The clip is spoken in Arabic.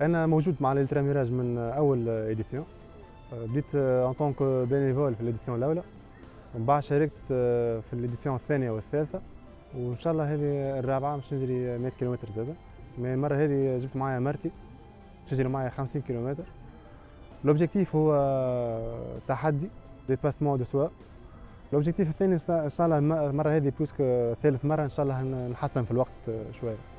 أنا موجود مع ال Ultra Mirage من أول édition. آه، بديت en tant que bénévole في ال édition الأولى. ومن بعد شاركت آه، في ال édition الثانية والثالثة. وإن شاء الله هذه الرابعة باش نجري 100 كيلومتر زاده. mais المرة هذه جبت معايا مرتي. تجري معايا 50 كيلومتر. l'objectif هو آه، تحدي dépassement de soi l'objectif الثاني إن شاء الله المرة هذه puisque ثالث مرة إن شاء الله نحسن في الوقت شوية.